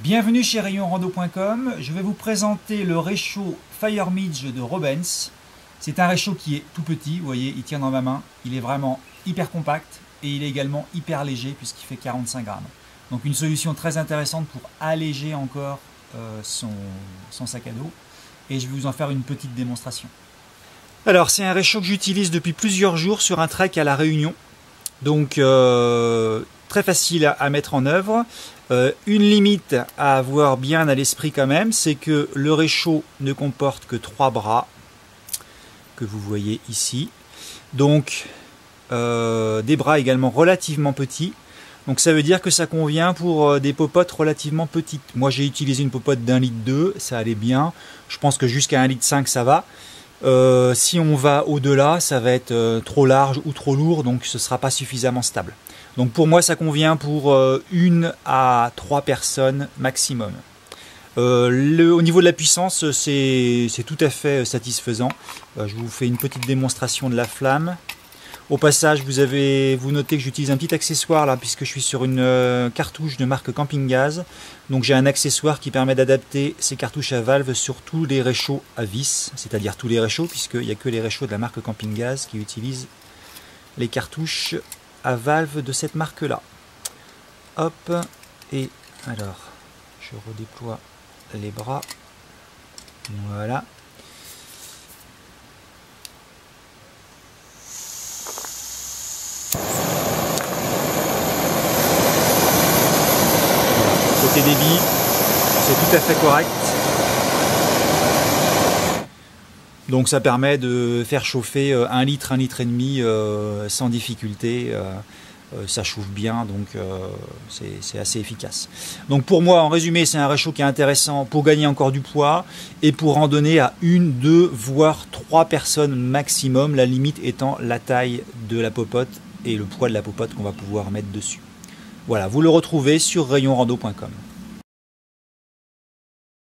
Bienvenue chez rayonrando.com. Je vais vous présenter le réchaud Fire Midge de Robens. C'est un réchaud qui est tout petit, vous voyez, il tient dans ma main. Il est vraiment hyper compact et il est également hyper léger puisqu'il fait 45 grammes. Donc une solution très intéressante pour alléger encore euh, son, sac à dos. Et je vais vous en faire une petite démonstration. Alors c'est un réchaud que j'utilise depuis plusieurs jours sur un trek à la Réunion. Donc euh, très facile à, mettre en œuvre. Euh, une limite à avoir bien à l'esprit quand même, c'est que le réchaud ne comporte que trois bras, que vous voyez ici. Donc des bras également relativement petits. Donc ça veut dire que ça convient pour euh, des popotes relativement petites. Moi j'ai utilisé une popote d'un litre 2, ça allait bien. Je pense que jusqu'à un litre 5 ça va. Euh, si on va au-delà, ça va être euh, trop large ou trop lourd, donc ce ne sera pas suffisamment stable. Donc pour moi ça convient pour une à trois personnes maximum. au niveau de la puissance, c'est tout à fait satisfaisant. je vous fais une petite démonstration de la flamme. Au passage, vous avez vous notez que j'utilise un petit accessoire là puisque je suis sur une euh, cartouche de marque Camping Gaz. Donc j'ai un accessoire qui permet d'adapter ces cartouches à valve sur tous les réchauds à vis, c'est-à-dire tous les réchauds puisqu'il n'y a que les réchauds de la marque Camping Gaz qui utilisent les cartouches à valve de cette marque là. Hop et alors je redéploie les bras. Voilà. Débit, c'est tout à fait correct. Donc ça permet de faire chauffer euh, un litre, un litre et demi euh, sans difficulté. Euh, ça chauffe bien, donc c'est assez efficace. Donc pour moi, en résumé, c'est un réchaud qui est intéressant pour gagner encore du poids et pour en donner à une, deux, voire trois personnes maximum, la limite étant la taille de la popote et le poids de la popote qu'on va pouvoir mettre dessus. Voilà, vous le retrouvez sur rayonrando.com.